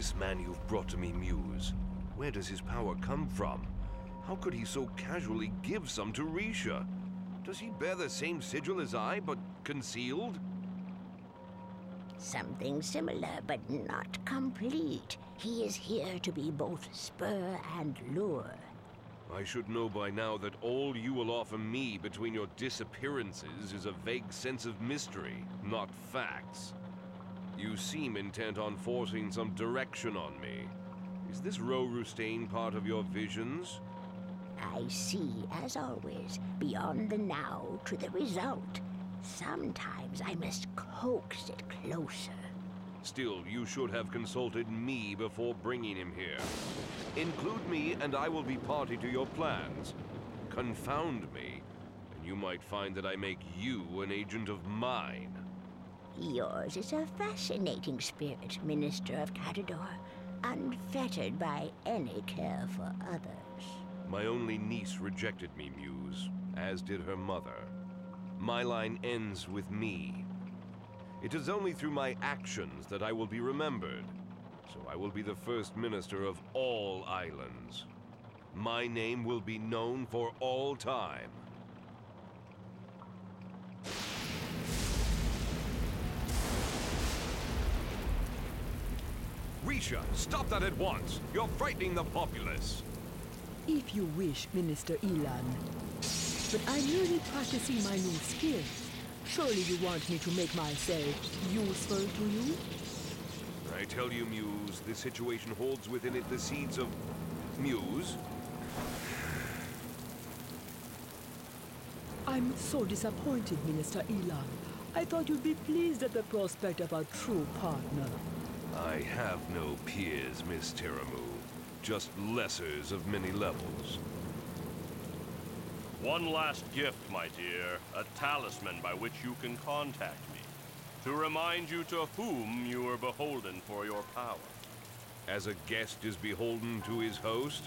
is this man you've brought to me, Muse? Where does his power come from? How could he so casually give some to Risha? Does he bear the same sigil as I, but concealed? Something similar, but not complete. He is here to be both spur and lure. I should know by now that all you will offer me between your disappearances is a vague sense of mystery, not facts. You seem intent on forcing some direction on me. Is this Ro Rustain part of your visions? I see, as always, beyond the now to the result. Sometimes I must coax it closer. Still, you should have consulted me before bringing him here. Include me, and I will be party to your plans. Confound me, and you might find that I make you an agent of mine. Yours is a fascinating spirit, Minister of Cadador, unfettered by any care for others. My only niece rejected me, Muse, as did her mother. My line ends with me. It is only through my actions that I will be remembered, so I will be the first minister of all islands. My name will be known for all time. Risha, stop that at once! You're frightening the populace! If you wish, Minister Ilahn. But I'm merely practicing my new skills. Surely you want me to make myself useful to you? I tell you, Muse, this situation holds within it the seeds of. Muse? I'm so disappointed, Minister Ilahn. I thought you'd be pleased at the prospect of a true partner. I have no peers, Miss Teramu. Just lessers of many levels. One last gift, my dear. A talisman by which you can contact me. To remind you to whom you are beholden for your power. As a guest is beholden to his host,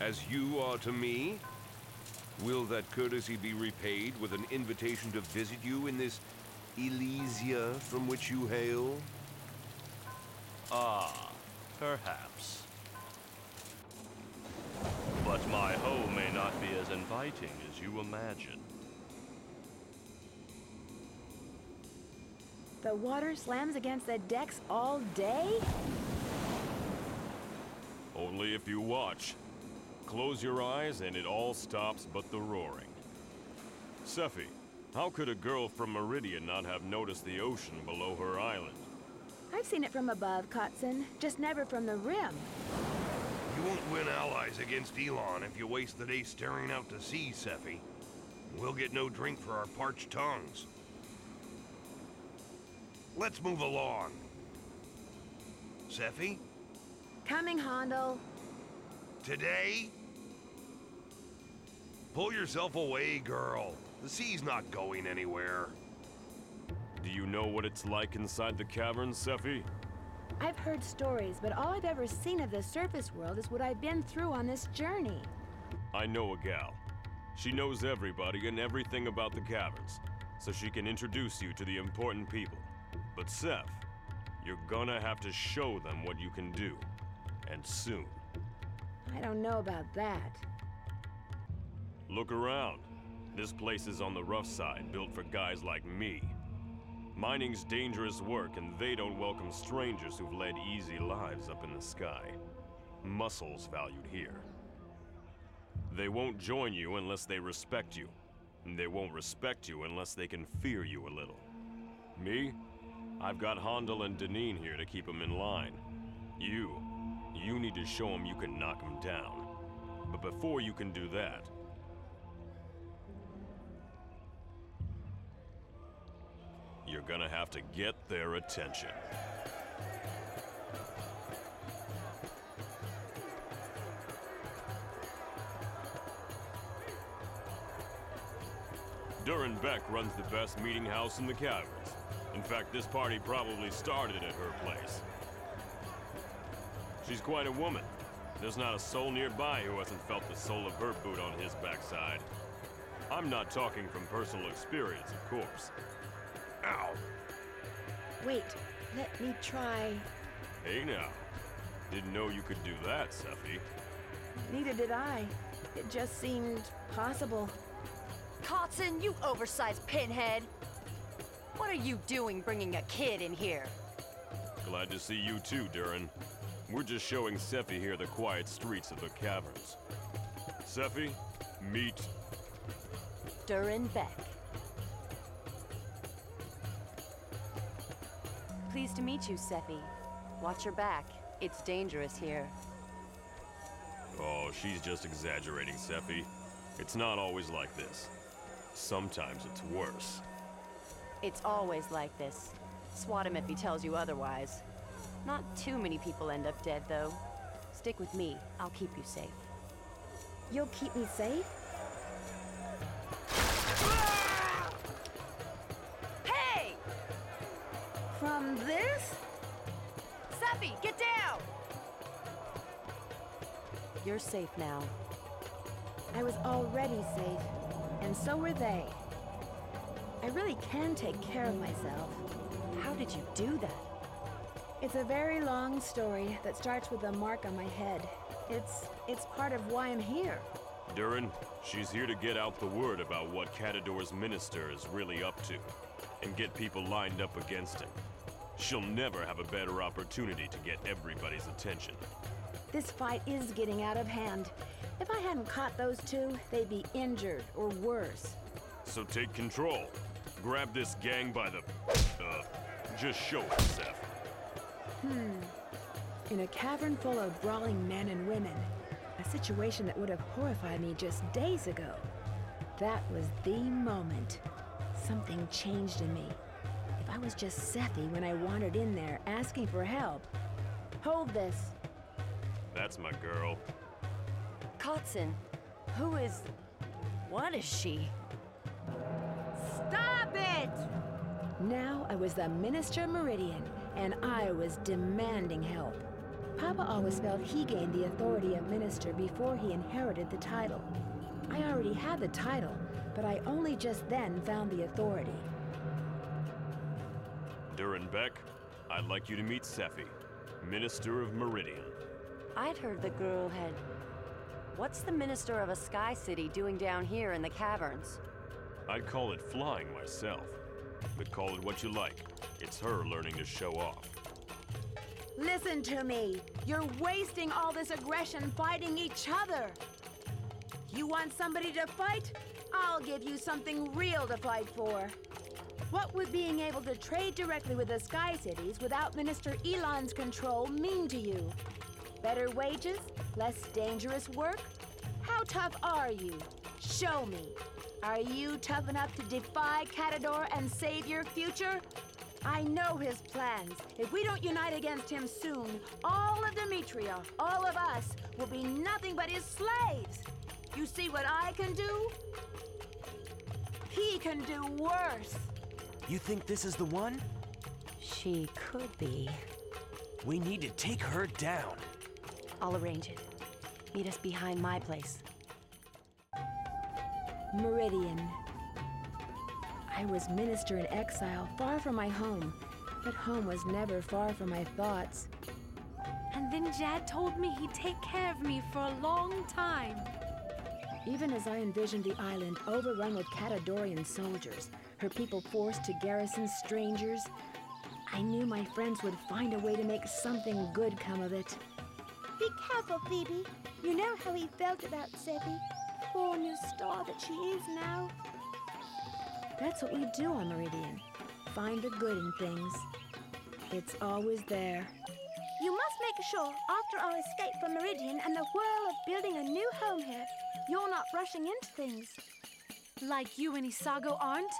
as you are to me, will that courtesy be repaid with an invitation to visit you in this Elysia from which you hail? Ah, perhaps. But my home may not be as inviting as you imagine. The water slams against the decks all day? Only if you watch. Close your eyes and it all stops but the roaring. Sephie, how could a girl from Meridian not have noticed the ocean below her island? I've seen it from above, Kotson, just never from the rim. You won't win allies against Ilahn if you waste the day staring out to sea, Sephie. We'll get no drink for our parched tongues. Let's move along. Sephie, Coming, Hondo. today? Pull yourself away, girl. The sea's not going anywhere. Do you know what it's like inside the caverns, Sephie? I've heard stories, but all I've ever seen of the surface world is what I've been through on this journey. I know a gal. She knows everybody and everything about the caverns, so she can introduce you to the important people. But Seth, you're gonna have to show them what you can do. And soon. I don't know about that. Look around. This place is on the rough side, built for guys like me. Mining's dangerous work, and they don't welcome strangers who've led easy lives up in the sky. Muscle's valued here. They won't join you unless they respect you. And they won't respect you unless they can fear you a little. Me? I've got Hondel and Deneen here to keep them in line. You, you need to show them you can knock them down. But before you can do that, you're gonna have to get their attention. Durin Beck runs the best meeting house in the caverns. In fact, this party probably started at her place. She's quite a woman. There's not a soul nearby who hasn't felt the sole of her boot on his backside. I'm not talking from personal experience, of course. Ow! Wait, let me try. Hey now, Didn't know you could do that, Sephie. Neither did I. It just seemed possible. Kotson, you oversized pinhead! What are you doing bringing a kid in here? Glad to see you too, Durin. We're just showing Sephie here the quiet streets of the caverns. Sephie, meet Durin Beck. Pleased to meet you, Sephie. Watch your back. It's dangerous here. Oh, she's just exaggerating, Sephie. It's not always like this. Sometimes it's worse. It's always like this. Swat him if he tells you otherwise. Not too many people end up dead, though. Stick with me. I'll keep you safe. You'll keep me safe? From this? Sephie, get down! You're safe now. I was already safe, and so were they. I really can take care of myself. How did you do that? It's a very long story that starts with a mark on my head. It's it's part of why I'm here. Durin, she's here to get out the word about what Cadador's minister is really up to, and get people lined up against him. She'll never have a better opportunity to get everybody's attention. This fight is getting out of hand. If I hadn't caught those two, they'd be injured or worse. So take control. Grab this gang by the... Uh, just show it, Seth. Hmm. In a cavern full of brawling men and women, a situation that would have horrified me just days ago. That was the moment. Something changed in me. I was just Sephie when I wandered in there asking for help. Hold this. That's my girl. Kotson, who is. What is she? Stop it! Now I was the Minister Meridian, and I was demanding help. Papa always felt he gained the authority of minister before he inherited the title. I already had the title, but I only just then found the authority. Durin Beck, I'd like you to meet Sephie, Minister of Meridian. I'd heard the girl had. What's the minister of a sky city doing down here in the caverns? I'd call it flying myself. But call it what you like. It's her learning to show off. Listen to me. You're wasting all this aggression fighting each other. You want somebody to fight? I'll give you something real to fight for. What would being able to trade directly with the Sky Cities without Minister Ilahn's control mean to you? Better wages? Less dangerous work? How tough are you? Show me. Are you tough enough to defy Cadador and save your future? I know his plans. If we don't unite against him soon, all of Demetria, all of us, will be nothing but his slaves. You see what I can do? He can do worse. You think this is the one? She could be. We need to take her down. I'll arrange it. Meet us behind my place. Meridian. I was minister in exile, far from my home, but home was never far from my thoughts. And then Jad told me he'd take care of me for a long time. Even as I envisioned the island overrun with Cadadorian soldiers, her people forced to garrison strangers, I knew my friends would find a way to make something good come of it. Be careful, Phoebe. You know how he felt about Sephie. Poor new star that she is now. That's what we do on Meridian find the good in things. It's always there. You must make sure, after our escape from Meridian and the whirl of building a new home here, you're not rushing into things. Like you and Isago aren't?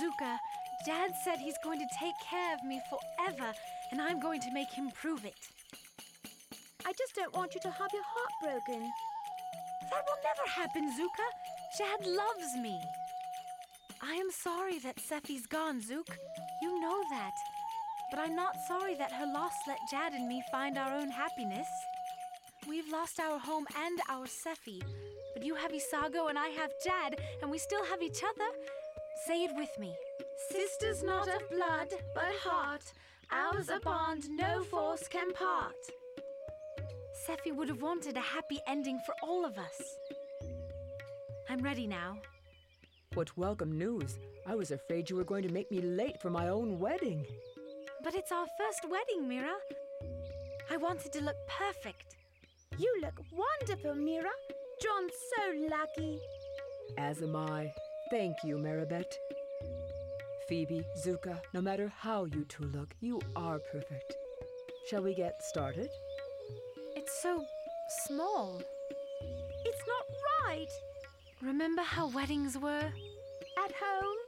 Zuka, Dad said he's going to take care of me forever, and I'm going to make him prove it. I just don't want you to have your heart broken. That will never happen, Zuka. Jad loves me. I am sorry that Sephie's gone, Zook. You know that. But I'm not sorry that her loss let Jad and me find our own happiness. We've lost our home and our Sephie, but you have Isago and I have Jad, and we still have each other. Say it with me. Sisters not of blood, but heart, ours a bond no force can part. Sephie would have wanted a happy ending for all of us. I'm ready now. What welcome news. I was afraid you were going to make me late for my own wedding. But it's our first wedding, Mira. I wanted to look perfect. You look wonderful, Mira. John's so lucky. As am I. Thank you, Maribeth. Phoebe, Zuka, no matter how you two look, you are perfect. Shall we get started? It's so small. It's not right. Remember how weddings were? At home?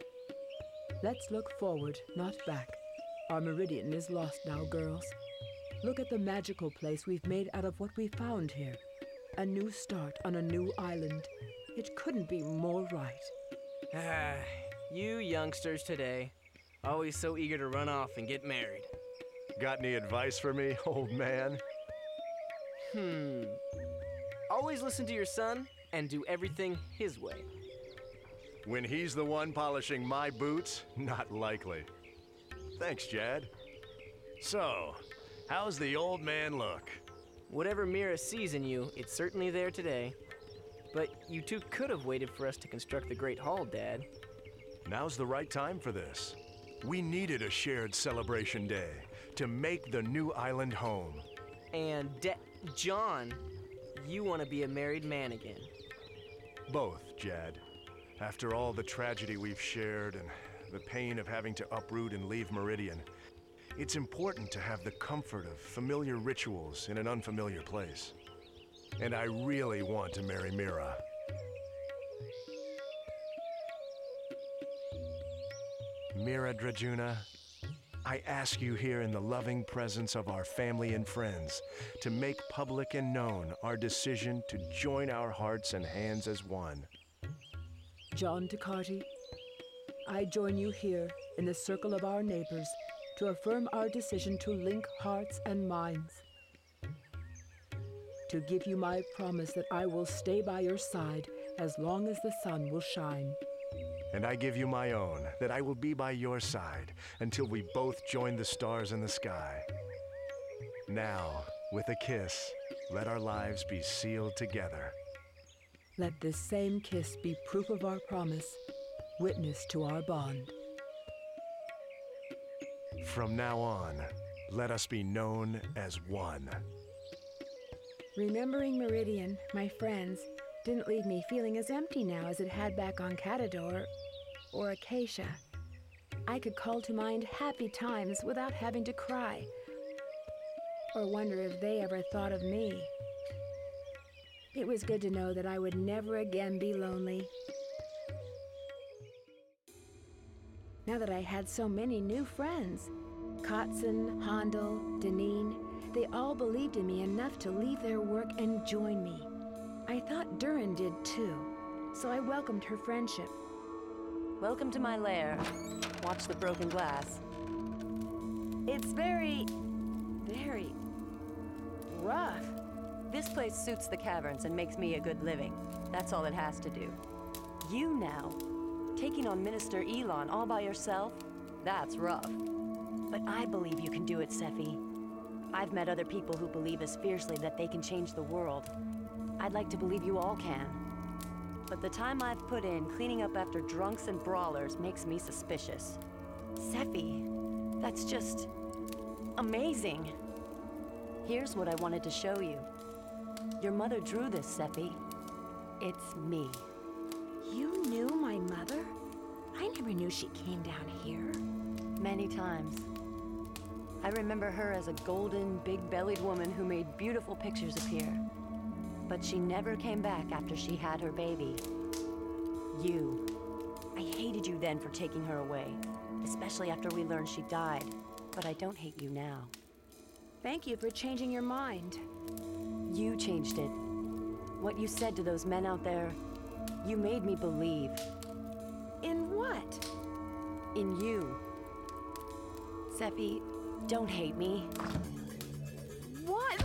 Let's look forward, not back. Our meridian is lost now, girls. Look at the magical place we've made out of what we found here. A new start on a new island. It couldn't be more right. Ah, you youngsters today. Always so eager to run off and get married. Got any advice for me, old man? Hmm. Always listen to your son and do everything his way. When he's the one polishing my boots, not likely. Thanks, Jad. So, how's the old man look? Whatever Mira sees in you, it's certainly there today. But you two could have waited for us to construct the Great Hall, Dad. Now's the right time for this. We needed a shared celebration day to make the new island home. And Da- John, you want to be a married man again. Both, Jad. After all the tragedy we've shared and the pain of having to uproot and leave Meridian, it's important to have the comfort of familiar rituals in an unfamiliar place. And I really want to marry Mira. Mira Drajuna, I ask you here in the loving presence of our family and friends to make public and known our decision to join our hearts and hands as one. John Ducati, I join you here in the circle of our neighbors to affirm our decision to link hearts and minds. To give you my promise that I will stay by your side as long as the sun will shine. And I give you my own, that I will be by your side until we both join the stars in the sky. Now, with a kiss, let our lives be sealed together. Let this same kiss be proof of our promise, witness to our bond. From now on, let us be known as one. Remembering Meridian, my friends, didn't leave me feeling as empty now as it had back on Cadador or Acacia. I could call to mind happy times without having to cry or wonder if they ever thought of me. It was good to know that I would never again be lonely. Now that I had so many new friends Kotzen, Handel, Deneen, they all believed in me enough to leave their work and join me. I thought Durin did too, so I welcomed her friendship. Welcome to my lair. Watch the broken glass. It's very, very rough. This place suits the caverns and makes me a good living. That's all it has to do. You now, taking on Minister Ilahn all by yourself? That's rough. But I believe you can do it, Sephie. I've met other people who believe as fiercely that they can change the world. I'd like to believe you all can. But the time I've put in cleaning up after drunks and brawlers makes me suspicious. Sephie, that's just amazing. Here's what I wanted to show you. Your mother drew this, Sephie. It's me. You knew knew she came down here. Many times. I remember her as a golden, big-bellied woman who made beautiful pictures appear. But she never came back after she had her baby. You. I hated you then for taking her away, especially after we learned she died. But I don't hate you now. Thank you for changing your mind. You changed it. What you said to those men out there, you made me believe. In what? In you. Sephie, don't hate me. What?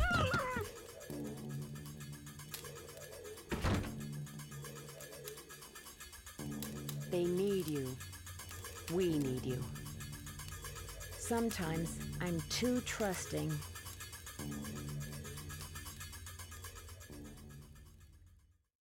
They need you. We need you. Sometimes I'm too trusting.